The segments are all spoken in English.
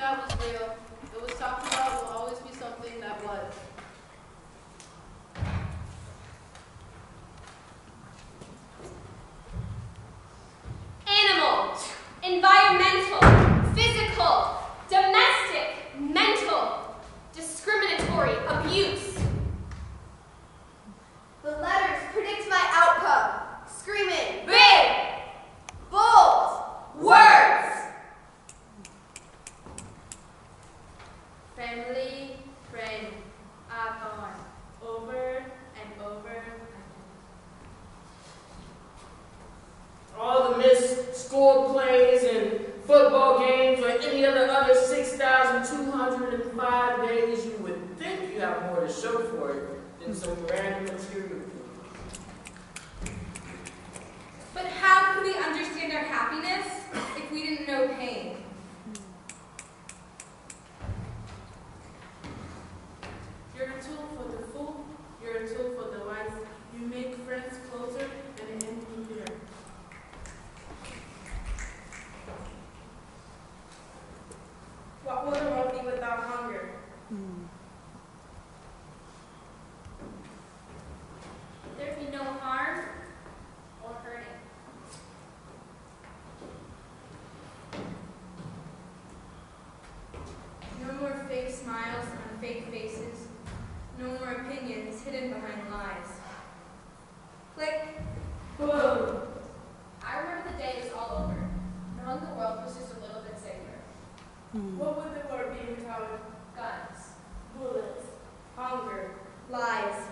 that was real. Boom. I remember the day it was all over, knowing the world was just a little bit safer. Mm. What would the world be without guns, bullets, hunger, lies,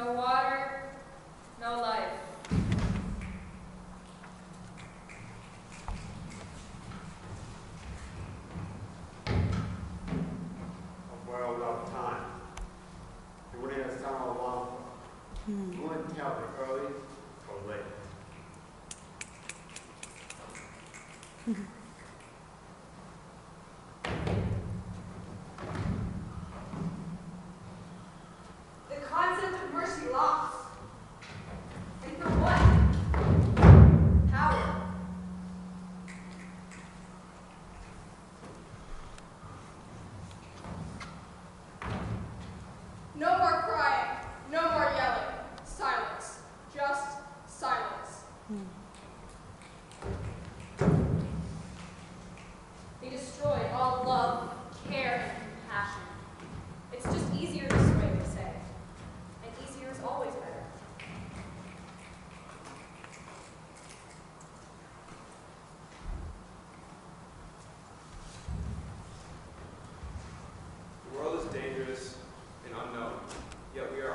the water and unknown, yet we are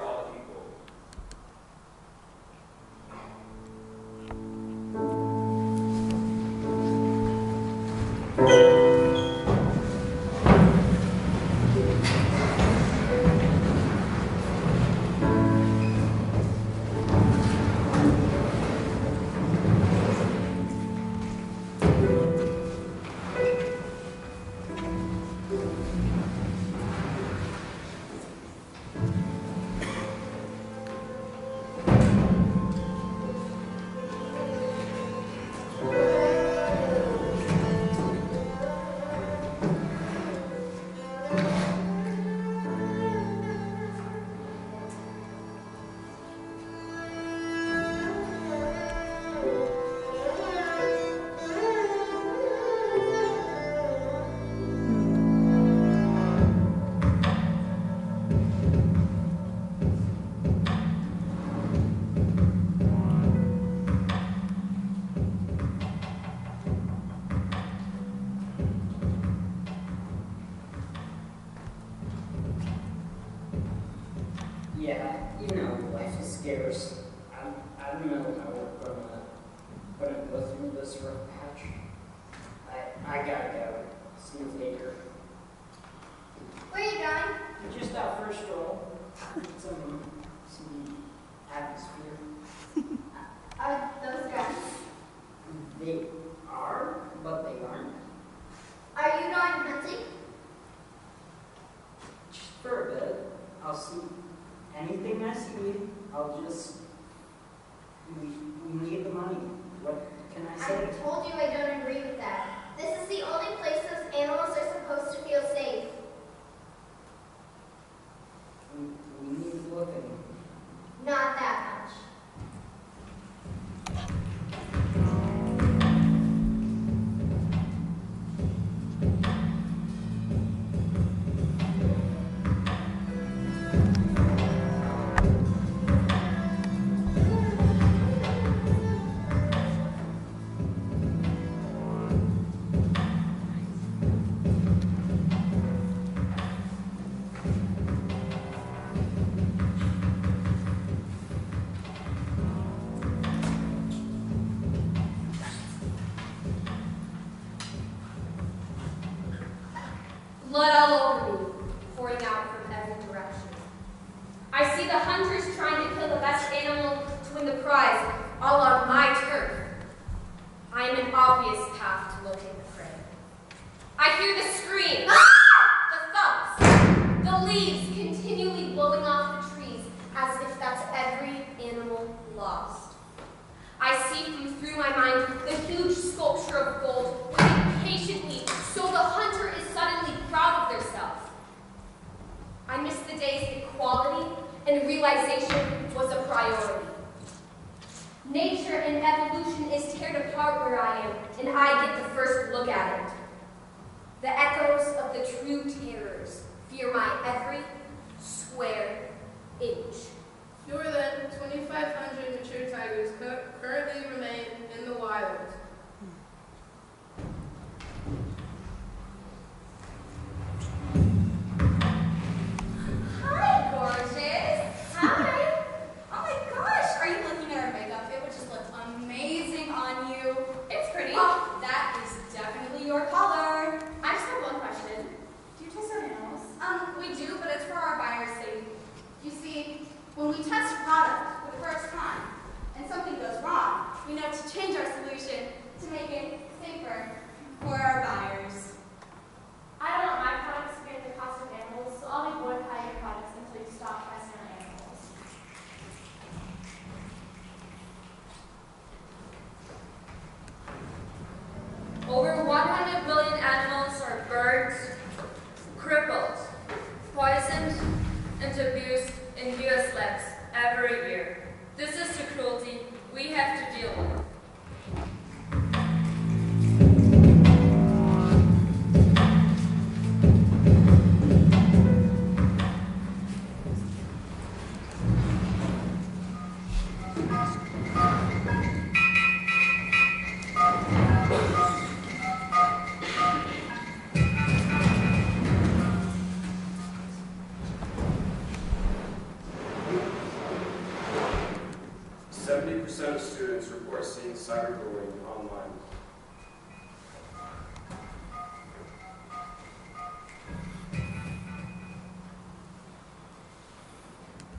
cyberbullying online.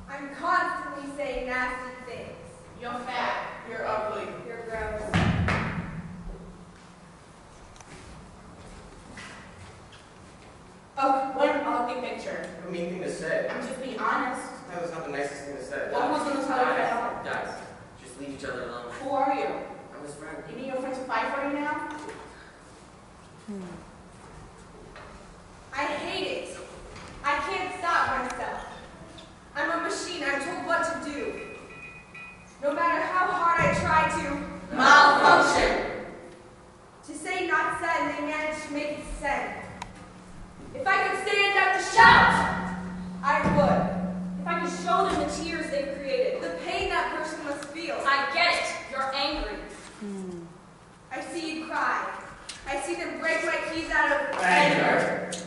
I'm constantly saying nasty things. You're fat. You're ugly. You're gross. Oh, one ugly picture. A mean thing to say. I'm just being honest. That was not the nicest thing to say. What was on the television? Guys, guys, just leave each other alone. Who are you? this road. You need your friends to fight for you now? Hmm. I hate it. I can't stop myself. I'm a machine. I'm told what to do. No matter how hard I try to malfunction. To say not said, they manage to make it said. If I could stand up to shout, I would. If I could show them the tears they've created, the pain that person must feel. I get it pride. I see them break my keys out of anger. anger.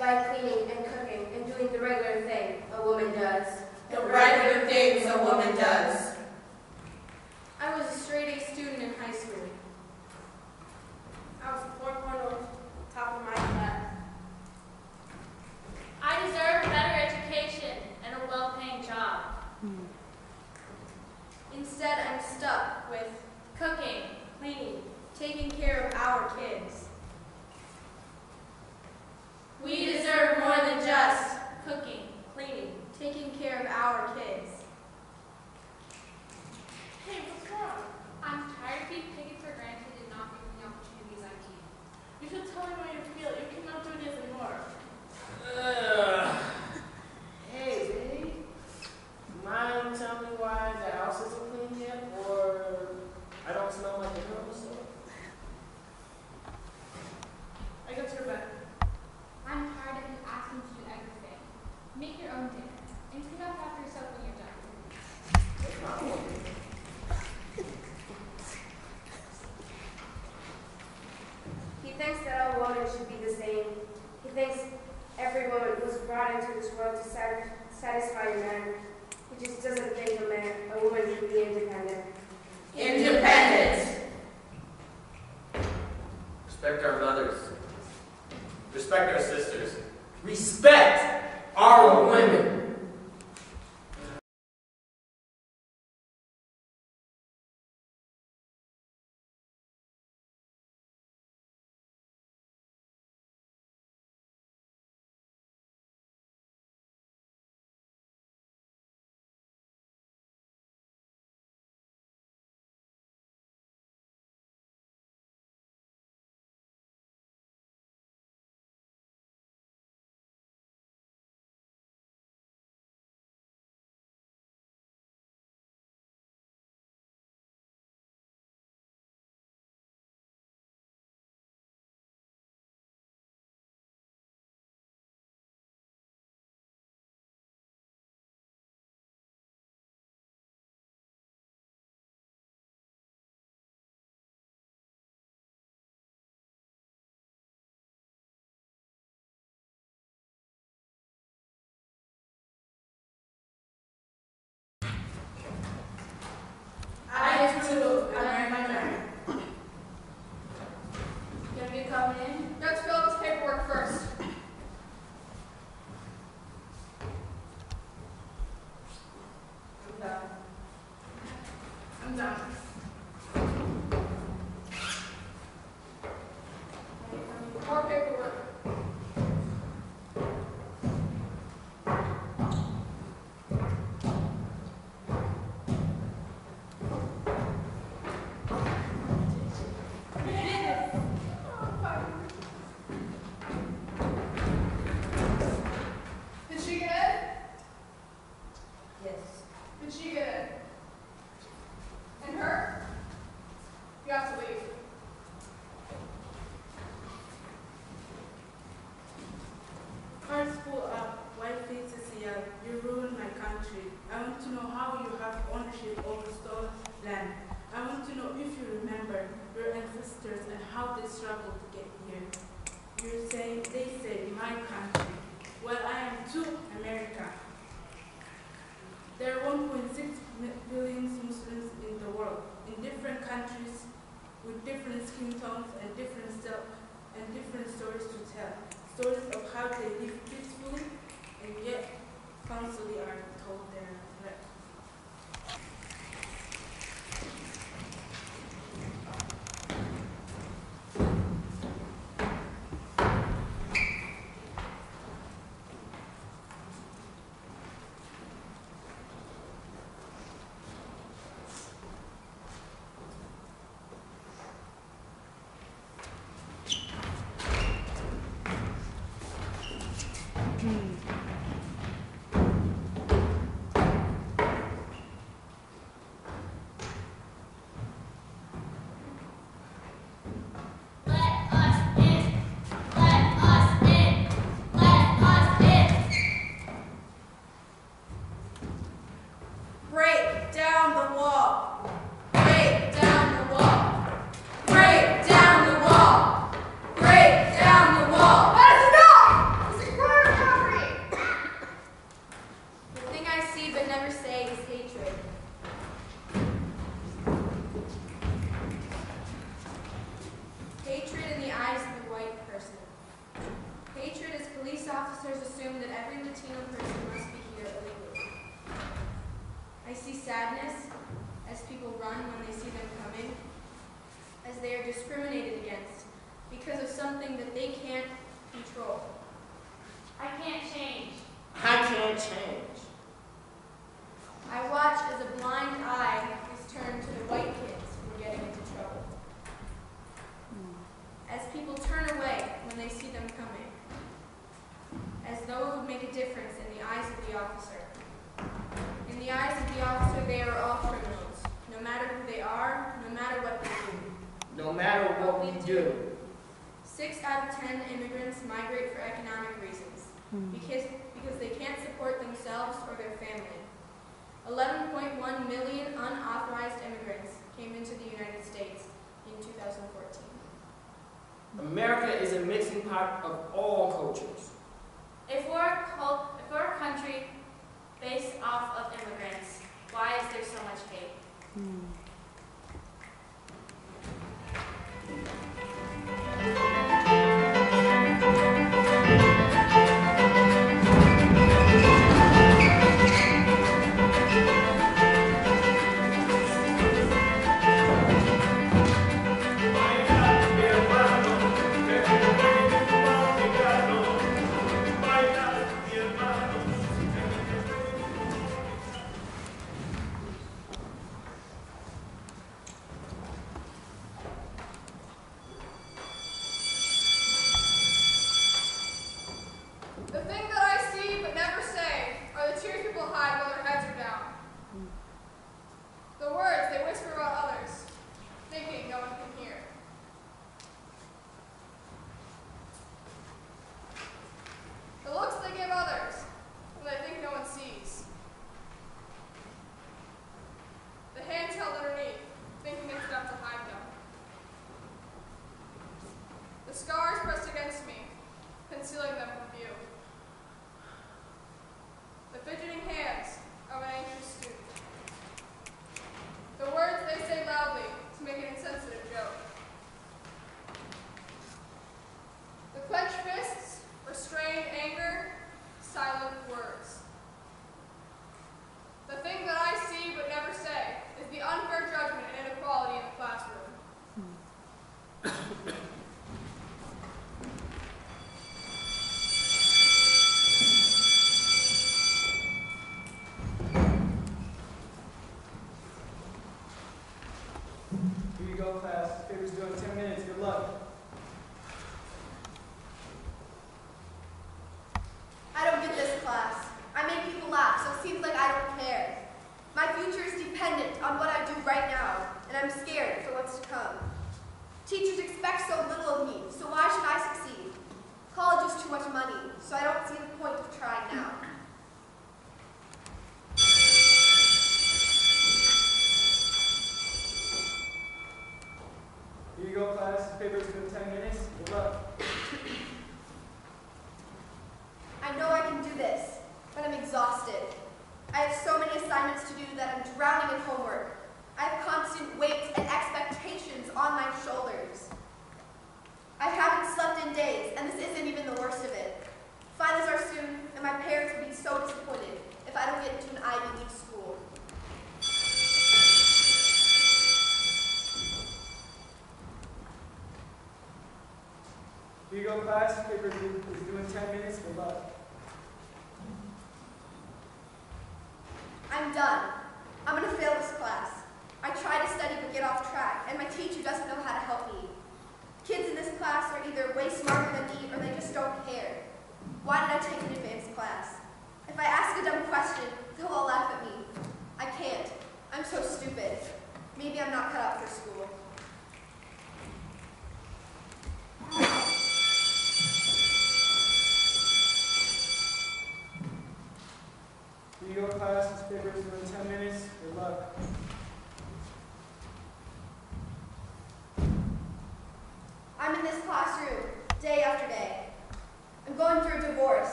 by cleaning and cooking and doing the regular thing a woman does. The regular things a woman does. I too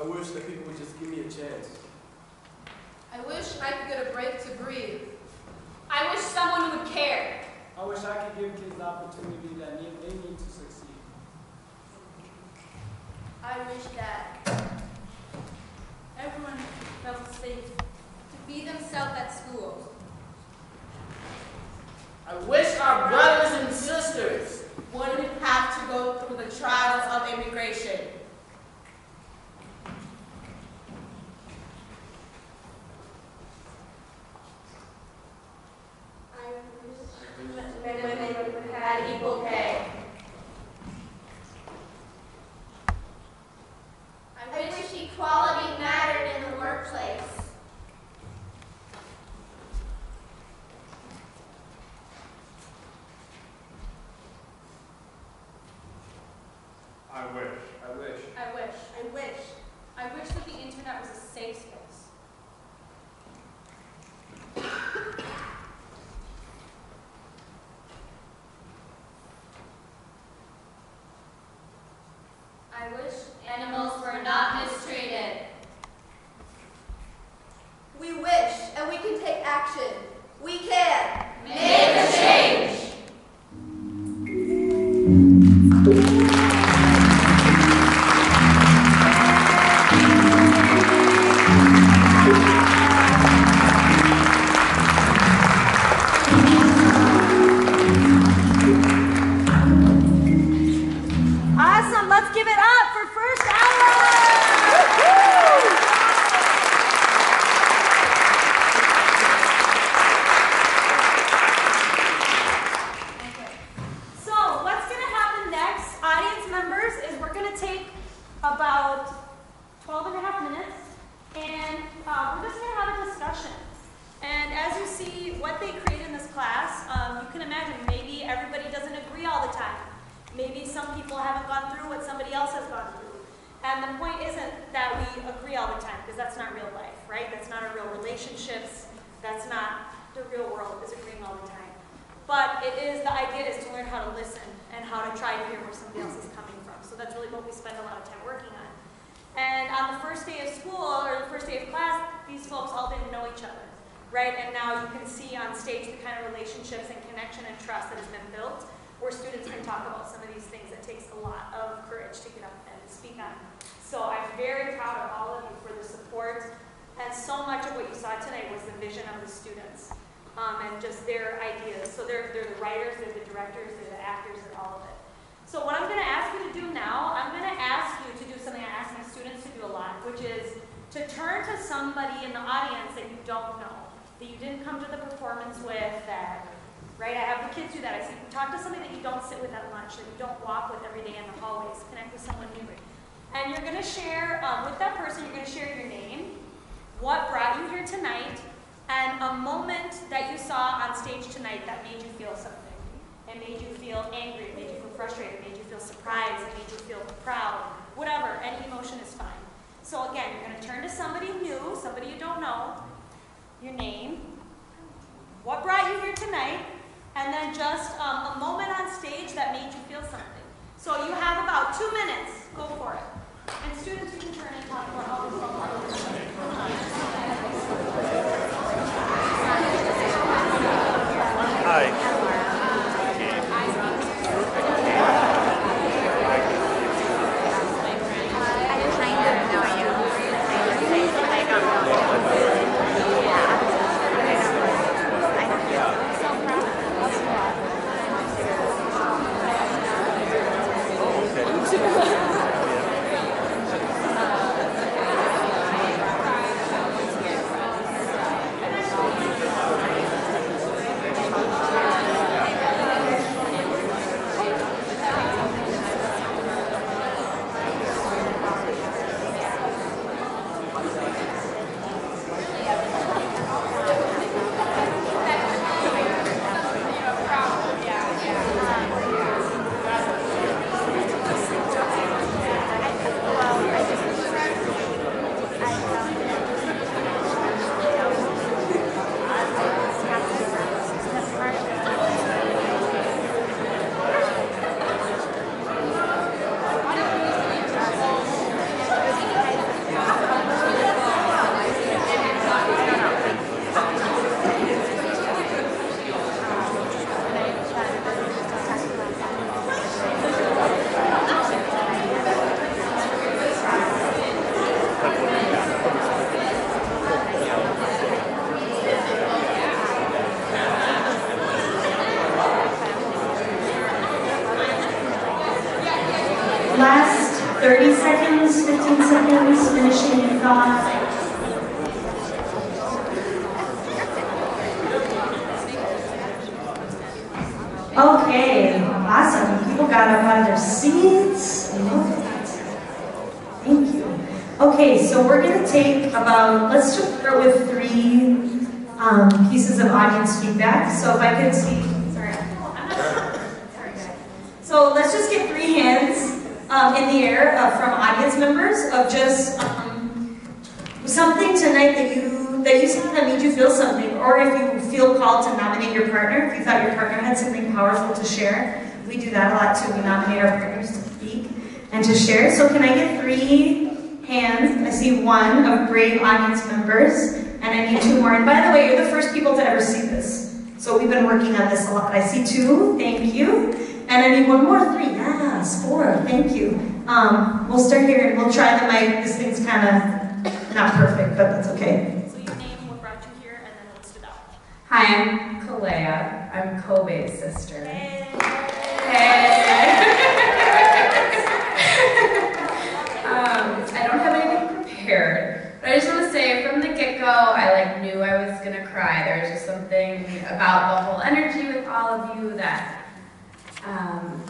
I wish that people would just give me a chance. I wish I could get a break to breathe. I wish someone would care. I wish I could give kids the opportunity that need, they need to succeed. I wish that everyone felt safe to be themselves at school. I wish our brothers and sisters wouldn't have to go through the trials of immigration. Animals were not mistreated. We wish, and we can take action. We can. Make a change. Awesome. Let's give it up for first hour. So what's going to happen next, audience members, is we're going to take about 12 and a half minutes and uh, we're just going to have a discussion. And as you see what they create in this class, um, you can imagine maybe everybody doesn't agree all the time. Maybe some people haven't gone through what somebody else has gone through. And the point isn't that we agree all the time, because that's not real life, right? That's not our real relationships. That's not the real world is agreeing all the time. But it is, the idea is to learn how to listen and how to try to hear where somebody else is coming from. So that's really what we spend a lot of time working on. And on the first day of school, or the first day of class, these folks all didn't know each other, right? And now you can see on stage the kind of relationships and connection and trust that has been built, where students can talk about some of these things that takes a lot of courage to get up and speak on. So I'm very proud of all of you for the support, and so much of what you saw tonight was the vision of the students um, and just their ideas. So they're, they're the writers, they're the directors, they're the actors, they're all of it. So what I'm going to ask you to do now, I'm going to ask you to do something I ask my students to do a lot, which is to turn to somebody in the audience that you don't know, that you didn't come to the performance with, that, right? I have the kids do that. I say, talk to somebody that you don't sit with at lunch, that you don't walk with every day in the hallways, connect with someone new. And you're going to share, um, with that person, you're going to share your name, what brought you here tonight, and a moment that you saw on stage tonight that made you feel something. It made you feel angry, it made you feel frustrated, it made you feel surprised, it made you feel proud, whatever, any emotion is fine. So again, you're going to turn to somebody new, somebody you don't know, your name, what brought you here tonight, and then just um, a moment on stage that made you feel something. So you have about two minutes. Go for it. And students, you can turn and talk about all this. Hi. So if I could see, sorry. So let's just get three hands. Um, in the air uh, from audience members of just um, something tonight that you that you saw that made you feel something, or if you feel called to nominate your partner, if you thought your partner had something powerful to share. We do that a lot too. We nominate our partners to speak and to share. So can I get three hands? I see one of brave audience members, and I need two more. And by the way, you're the first people to ever see this. So we've been working on this a lot. I see two. Thank you. And I need one more. Three. Yes. Four. Thank you. Um, we'll start here and we'll try the mic. This thing's kind of not perfect, but that's okay. So your name, what brought you here, and then what stood out. Hi, I'm Kalea. I'm Kobe's sister. um, I don't have anything prepared, but I just want to say from the get-go, I like knew I was gonna cry. There was just something about the whole energy with all of you that, um,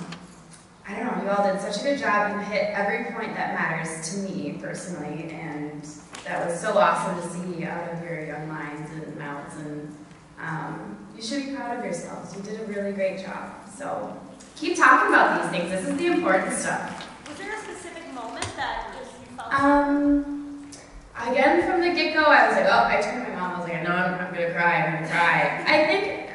I don't know, you all did such a good job. You hit every point that matters to me personally, and that was so awesome to see out of your young minds and mouths. And um, you should be proud of yourselves. You did a really great job. So keep talking about these things. This is the important stuff. Was there a specific moment that just you felt? Um, again, from the get go, I was like, oh, I turned to my mom. I was like, I know I'm, I'm gonna cry. I'm gonna cry. I think,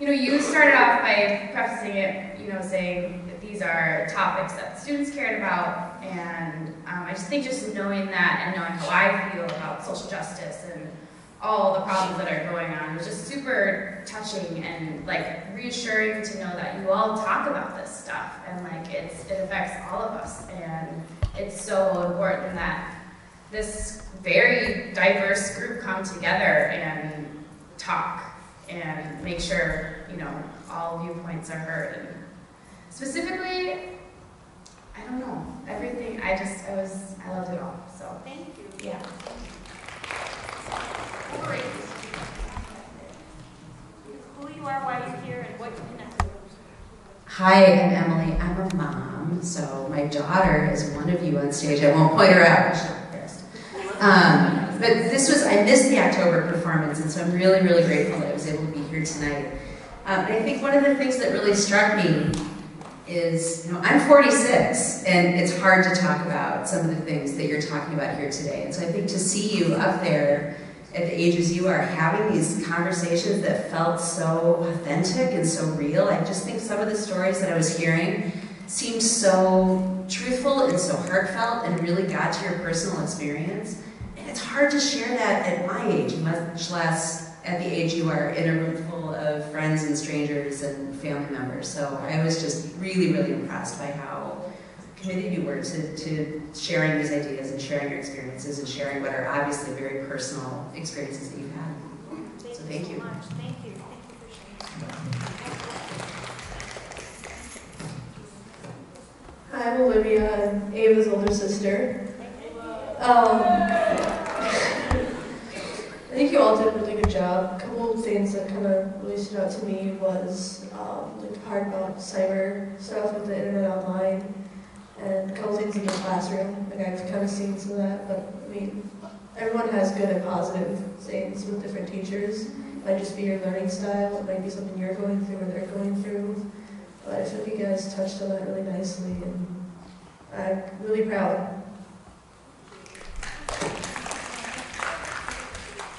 you know, you started off by prefacing it, you know, saying that these are topics that students cared about, and um, I just think just knowing that and knowing how I feel about social justice and all the problems that are going on was just super touching and like reassuring to know that you all talk about this stuff and like it's it affects all of us and it's so important that this very diverse group come together and talk and make sure you know all viewpoints are heard and specifically I don't know everything I just I was I loved it all so thank you yeah Great. Who you are, why you're here, and what you connect with. Hi, I'm Emily. I'm a mom, so my daughter is one of you on stage. I won't point her out. Um, but this was, I missed the October performance, and so I'm really, really grateful that I was able to be here tonight. Um, I think one of the things that really struck me is, you know, I'm 46, and it's hard to talk about some of the things that you're talking about here today. And so I think to see you up there at the ages you are having these conversations that felt so authentic and so real. I just think some of the stories that I was hearing seemed so truthful and so heartfelt and really got to your personal experience. And it's hard to share that at my age, much less at the age you are in a room full of friends and strangers and family members. So I was just really, really impressed by how committed you were to, to sharing these ideas and sharing your experiences and sharing what are obviously very personal experiences that you've had. Thank so you thank so you. much. Thank you. Thank you Hi, I'm Olivia, I'm Ava's older sister. Um, I think you all did a really good job. A couple of things that kind of really stood out to me was um, like the part about cyber stuff with the internet online, and a couple things in the classroom. Like I've kind of seen some of that, but I mean, everyone has good and positive things with different teachers. It might just be your learning style. It might be something you're going through or they're going through. But I feel like you guys touched on that really nicely, and I'm really proud.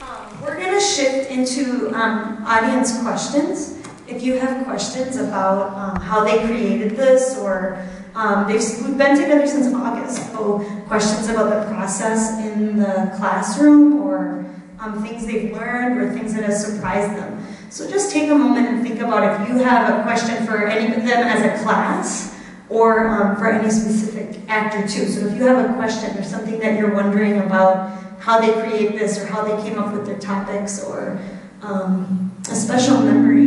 Um, we're going to shift into um, audience questions. If you have questions about um, how they created this, or um, they've, we've been together since August, so questions about the process in the classroom, or um, things they've learned, or things that have surprised them. So just take a moment and think about if you have a question for any of them as a class, or um, for any specific actor too. So if you have a question or something that you're wondering about how they create this, or how they came up with their topics, or um, a special memory.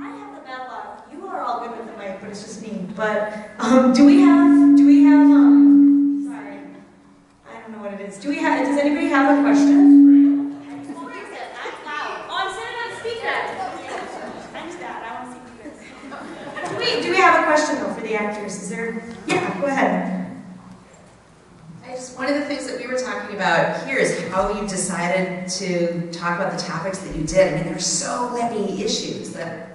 I have the bad luck. You are all good with the mic, but it's just me. But um, do we have? Do we have? Um, sorry, I don't know what it is. Do we have? Does anybody have a question? Oh, I'm sitting on speaker. I knew that. I want to see you guys. Wait, do we have a question though for the actors? Is there? Yeah, go ahead. I just, one of the things that we were talking about here is how you decided to talk about the topics that you did. I mean, there's so many issues that are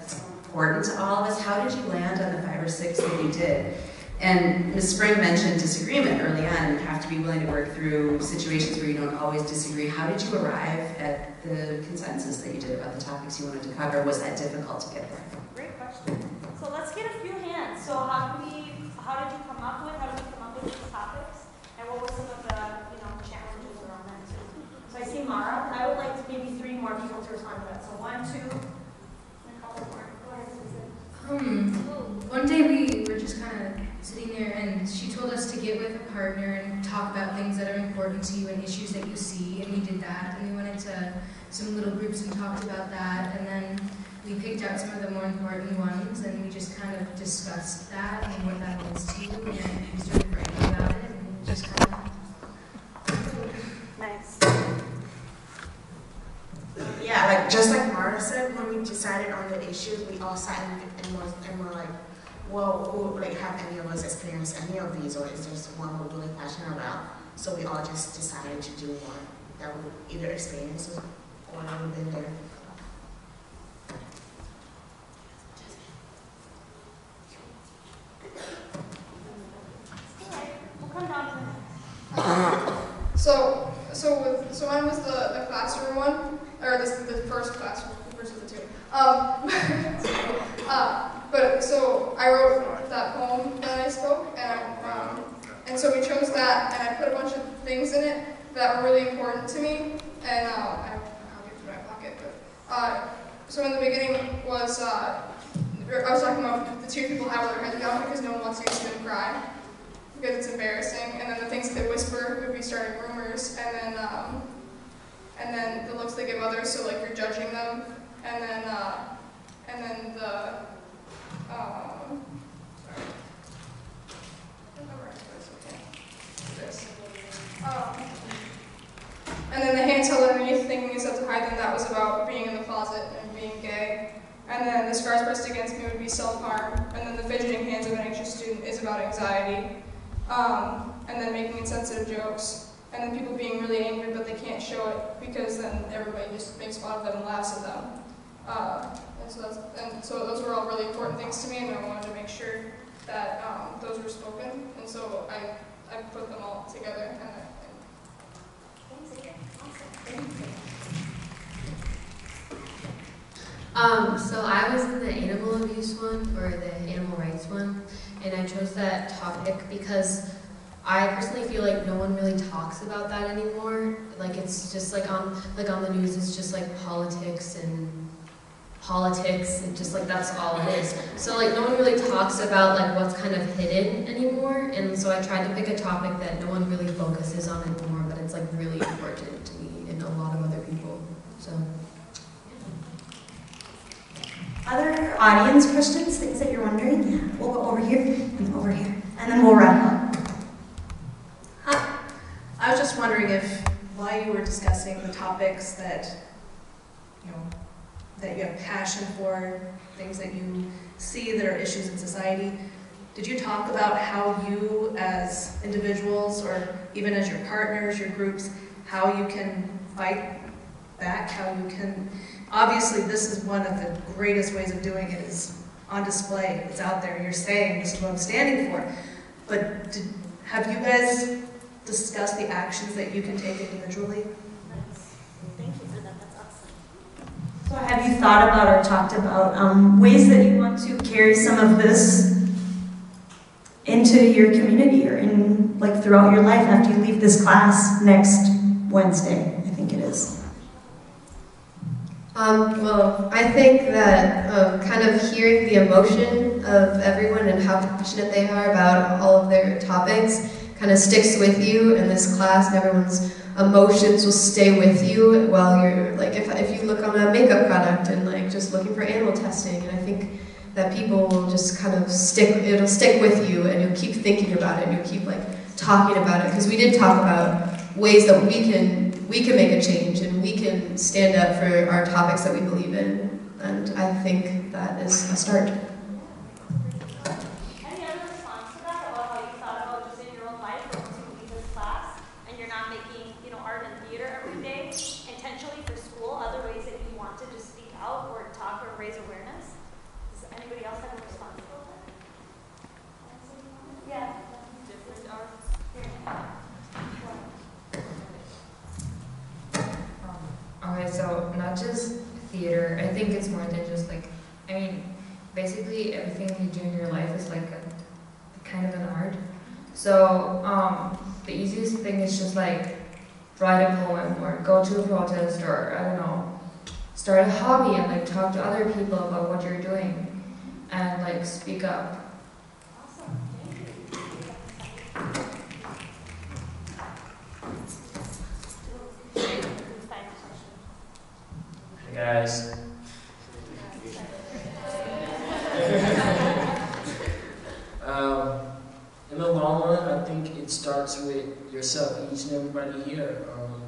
important to all of us. How did you land on the five or six that you did? And Ms. Spring mentioned disagreement early on. You have to be willing to work through situations where you don't always disagree. How did you arrive at the consensus that you did about the topics you wanted to cover? Was that difficult to get there? Great question. So let's get a few hands. So how how did you come up with, how did we come up with these topics? And what were some of the, you know, challenges around that too? So I see Mara, I would like to maybe three more people to respond to that. So one, two, and a couple more. Go ahead, Susan. Um, one day we were just kind of sitting there, and she told us to get with a partner and talk about things that are important to you and issues that you see, and we did that. And we went into some little groups and talked about that, and then we picked out some of the more important ones, and we just kind of discussed that and what that means to you, and we started writing about it, and just kind of. Nice. Yeah, like just like Mara said, when we decided on the issues, we all sat and, and, was, and were like, well, who like have any of us experienced any of these, or is there one we're really passionate about? So we all just decided to do one that we either experience it or never been there. We'll come down to the So, so with, so mine was the, the classroom one, or this the first classroom versus the two. Um, uh, but so I wrote that poem that I spoke, and I, um, and so we chose that, and I put a bunch of things in it that were really important to me, and uh, I, I'll give it to my pocket. But uh, so in the beginning was uh, I was talking about the two people have their heads down because no one wants to see them cry because it's embarrassing. And then the things that they whisper would be starting rumors, and then um, and then the looks they give others, so like you're judging them, and then uh, and then the um, sorry. I don't remember this, okay. This. Um, and then the hands held underneath, thinking yourself to hide them. That was about being in the closet and being gay. And then the scars pressed against me would be self-harm. And then the fidgeting hands of an anxious student is about anxiety. Um, and then making insensitive jokes. And then people being really angry, but they can't show it because then everybody just makes fun of them and laughs at them. Uh, and so and so those were all really important things to me, and I wanted to make sure that um, those were spoken. And so I, I put them all together. And, I- Um, so I was in the animal abuse one or the animal rights one, and I chose that topic because I personally feel like no one really talks about that anymore. Like it's just like on like on the news, it's just like politics and politics and just like that's all it is. So like no one really talks about like what's kind of hidden anymore. And so I tried to pick a topic that no one really focuses on anymore, but it's like really important to me and a lot of other people. So. Other audience questions, things that you're wondering? We'll go over here and over here, and then we'll wrap up. I was just wondering if, while you were discussing the topics that, you know, that you have passion for, things that you see that are issues in society, did you talk about how you as individuals or even as your partners, your groups, how you can fight back, how you can, obviously this is one of the greatest ways of doing it is on display, it's out there, you're saying this is what I'm standing for. But did, have you guys discussed the actions that you can take individually? Thank you for that, that's awesome. So have you thought about or talked about um, ways that you want to carry some of this into your community or in like throughout your life after you leave this class next Wednesday, I think it is. Um, well, I think that um, kind of hearing the emotion of everyone and how passionate they are about all of their topics kind of sticks with you in this class, and everyone's emotions will stay with you while you're like if, if you look on a makeup product and like just looking for animal testing, and I think that people will just kind of stick it'll stick with you, and you'll keep thinking about it, and you'll keep like talking about it because we did talk about ways that we can we can make a change and we can stand up for our topics that we believe in, and I think that is a start. Any other response to that about how you thought about just in your own life once you leave this class and you're not making, you know, art and theater every day intentionally for school, other ways that you want to just speak out or talk or raise awareness? Does anybody else have a response to that? Yeah, not just theater. I think it's more than just like, I mean, basically everything you do in your life is like a kind of an art. So um, the easiest thing is just like write a poem or go to a protest or I don't know, start a hobby and like talk to other people about what you're doing and like speak up. Hey guys. um, in the long run, I think it starts with yourself, each and everybody here. Um,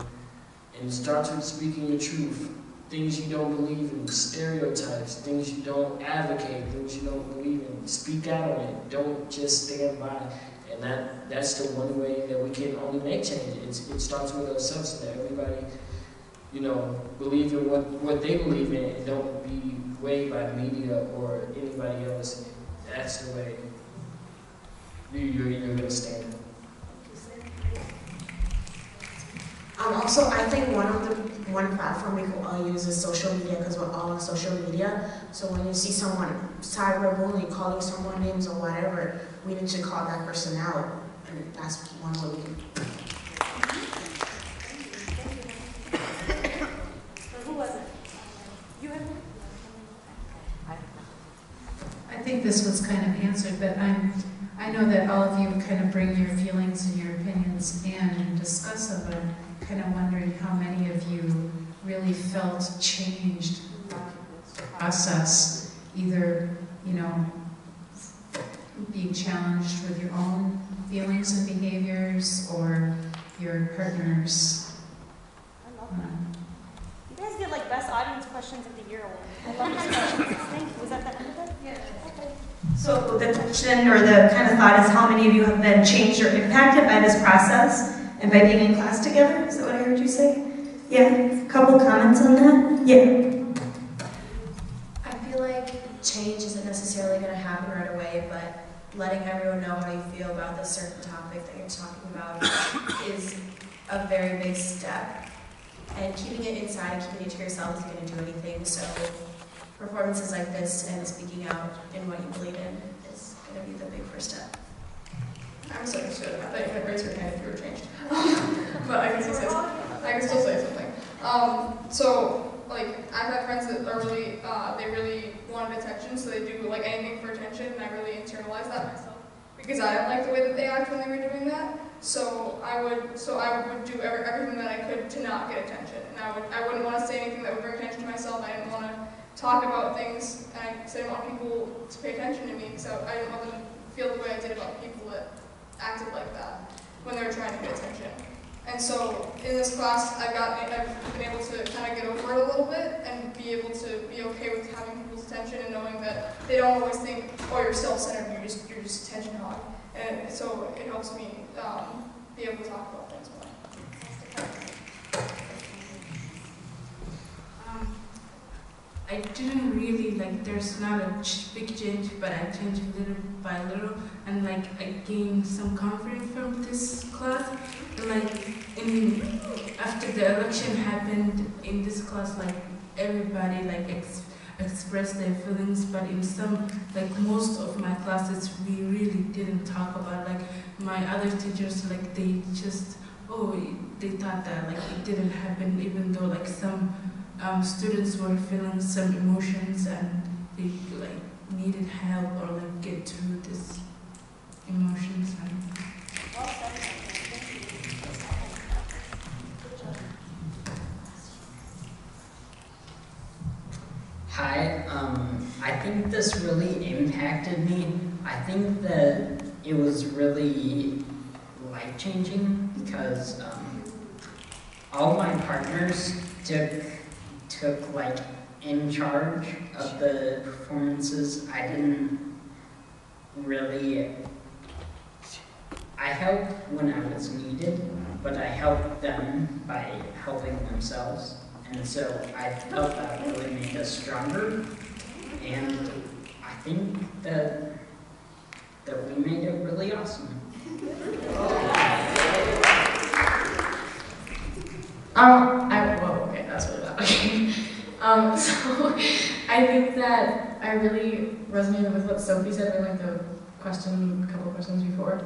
and it starts with speaking your truth. Things you don't believe in, stereotypes, things you don't advocate, things you don't believe in. Speak out on it. Don't just stand by. And that, that's the one way that we can only make change. It's, it starts with ourselves so that everybody, you know, believe in what, what they believe in and don't be weighed by the media or anybody else. That's the way you, you're, you're going to stand. Um, also, I think one of the one platform we could all use is social media because we're all on social media. So when you see someone cyberbullying, calling someone names or whatever, we need to call that person out, and that's one way we can. Who was it? You had I think this was kind of answered, but I'm, I know that all of you kind of bring your feelings and your opinions in and discuss them, but I'm kind of wondering how many of you really felt changed by this process, either, you know, being challenged with your own feelings and behaviors or your partner's. um, You guys get like best audience questions of the year award. I love these questions. Thank you. Was that the end of it? Yeah. Okay. So the question or the kind of thought is how many of you have been changed or impacted by this process and by being in class together? Is that what I heard you say? Yeah, a couple comments on that? Yeah. I feel like change isn't necessarily going to happen right away, but letting everyone know how you feel about this certain topic that you're talking about is a very big step. And keeping it inside and keeping it to yourself isn't going to do anything. So performances like this and speaking out in what you believe in is going to be the big first step. I'm so interested. I thought you had raised your hand if you were changed. but I can still say something. I can still say something. Um, so, like, I've had friends that are really, uh, they really wanted attention, so they do, like, anything for attention, and I really internalized that myself. Because I didn't like the way that they act when they were doing that. So I would, so I would do every, everything that I could to not get attention. And I would, I wouldn't want to say anything that would bring attention to myself. I didn't want to talk about things, and I didn't want people to pay attention to me, I, I didn't want them to feel the way I did about people that acted like that when they were trying to get attention. And so in this class, I've gotten, I've been able to kind of get over it a little bit and be able to be okay with having people's attention and knowing that they don't always think, oh, you're self-centered, you're just, you're just attention hog. And so it helps me um, be able to talk about things more. Um, I didn't really like. There's not a big change, but I changed little by little, and like I gained some confidence from this class. Like in after the election happened in this class, like everybody like ex- expressed their feelings, but in some like most of my classes, we really didn't talk about like my other teachers like they just oh they thought that like it didn't happen, even though like some um, students were feeling some emotions and they like needed help or like get through this emotions and Hi, um, I think this really impacted me. I think that it was really life changing because um, all my partners took took like in charge of the performances. I didn't really. I helped when I was needed, but I helped them by helping themselves. And so I felt that really made us stronger. And I think that that we made it really awesome. Um, I, bad. Okay. I think that I really resonated with what Sophie said in like the question, a couple questions before,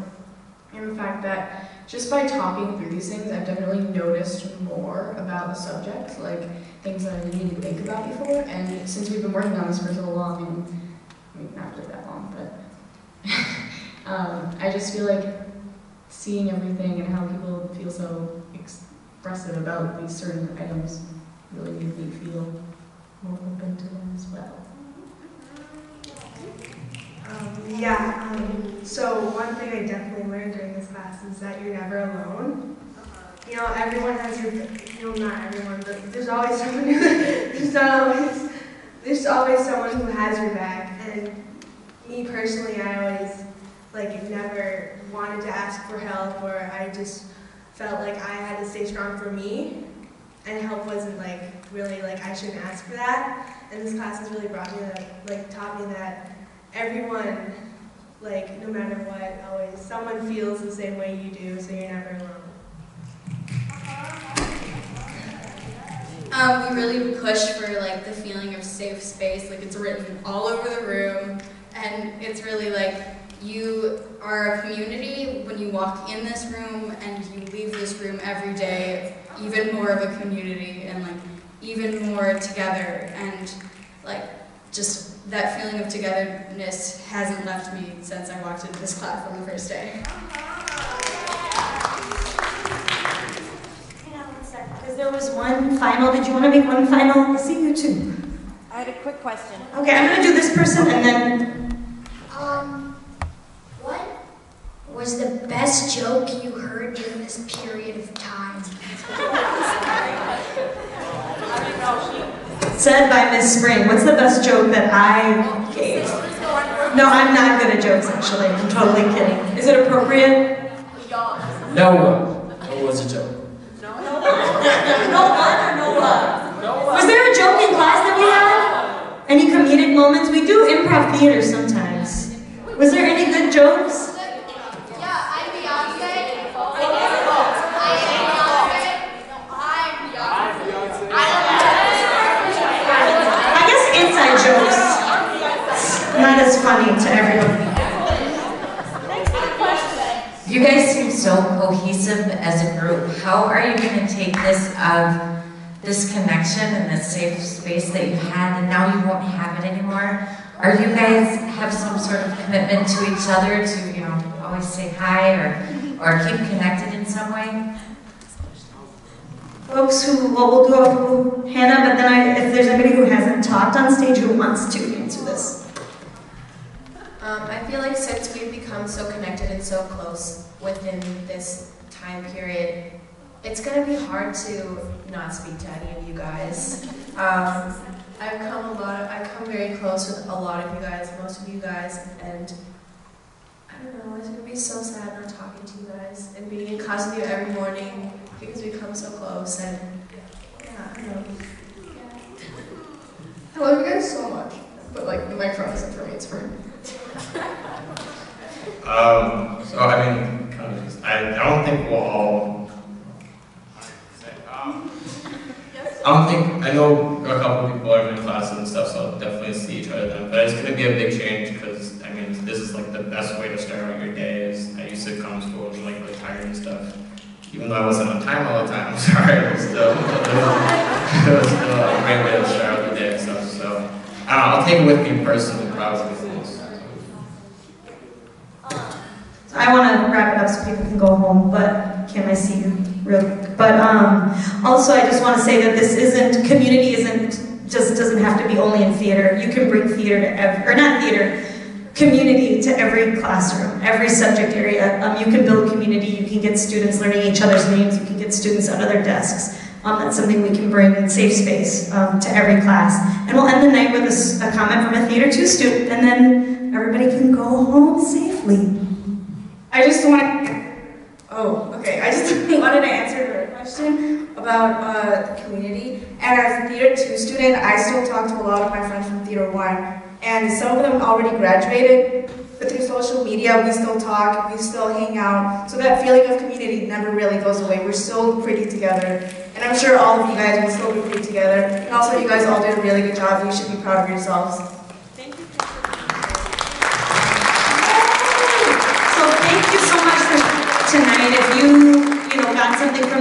and the fact that just by talking through these things, I've definitely noticed more about the subject, like things that I didn't even think about before. And since we've been working on this for so long, and I mean not really that long, but um, I just feel like seeing everything and how people feel so expressive about these certain items really made me feel more open to them as well. Um, yeah, um, so one thing I definitely learned during this class is that you're never alone. You know, everyone has your, you know, not everyone, but there's always someone who, there's not always, there's always someone who has your back. And me personally, I always, like, never wanted to ask for help or I just felt like I had to stay strong for me. And help wasn't, like, really, like, I shouldn't ask for that. And this class has really brought me that, like, taught me that everyone, like, no matter what, always, someone feels the same way you do, so you're never alone. Um, we really push for like the feeling of safe space, like it's written all over the room, and it's really like you are a community when you walk in this room and you leave this room every day, even more of a community and like even more together and like just that feeling of togetherness hasn't left me since I walked into this class on the first day. Because there was one final, did you want to make one final? I see you too. I had a quick question. Okay, I'm going to do this person and then. Um, what was the best joke you heard during this period of time? Said by Miss Spring. What's the best joke that I gave? No, I'm not good at jokes actually. I'm totally kidding. Is it appropriate? No one. It was a joke. No one or no one? No one. Was there a joke in class that we had? Any comedic moments? We do improv theater sometimes. Was there any good jokes? Jokes. Not as funny to everyone. You guys seem so cohesive as a group. How are you going to take this of this connection and this safe space that you had, and now you won't have it anymore? Are you guys have some sort of commitment to each other to, you know, always say hi or or keep connected in some way? Folks who, well, we'll go Hannah, but then I, if there's anybody who hasn't talked on stage who wants to answer this. Um, I feel like since we've become so connected and so close within this time period, it's going to be hard to not speak to any of you guys. Um, I've come a lot. I've come very close with a lot of you guys, most of you guys, and I don't know. It's going to be so sad not talking to you guys and being in class with you every morning because we come so close. And yeah, I don't know. I love you guys so much, but like the microphone isn't for me; it's for him. Um, so I mean, kind of just, I, don't think we'll all. I don't think I know a couple people are in classes and stuff, so I'll definitely see each other then. But it's gonna be a big change because I mean, this is like the best way to start out your day. Is I used to come to school and like really and stuff. Even though I wasn't on time all the time, I'm sorry, it was still, it was still a great way to start out the day and stuff. So I don't know, I'll take it with me personally, probably. I want to wrap it up so people can go home, but Kim, I see you real quick. But um, also, I just want to say that this isn't, community isn't, just doesn't have to be only in theater. You can bring theater to every, or not theater, community to every classroom, every subject area. Um, you can build community, you can get students learning each other's names, you can get students at other desks. Um, that's something we can bring in safe space um, to every class. And we'll end the night with a comment from a Theater 2 student, and then everybody can go home safely. I just want oh, okay. I just wanted to answer your question about uh, the community. And as a Theater 2 student, I still talk to a lot of my friends from Theater 1. And some of them already graduated, but through social media, we still talk, we still hang out. So that feeling of community never really goes away. We're still pretty together. And I'm sure all of you guys will still be pretty together. And also, you guys all did a really good job. You should be proud of yourselves.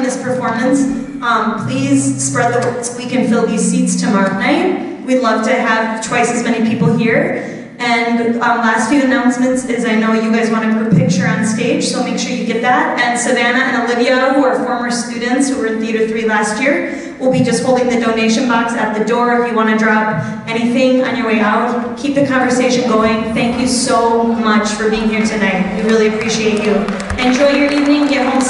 This performance, um, please spread the word we can fill these seats tomorrow night. We'd love to have twice as many people here. And um, last few announcements is I know you guys want a group picture on stage, so make sure you get that. And Savannah and Olivia, who are former students who were in Theater 3 last year, will be just holding the donation box at the door if you want to drop anything on your way out. Keep the conversation going. Thank you so much for being here tonight. We really appreciate you. Enjoy your evening. Get home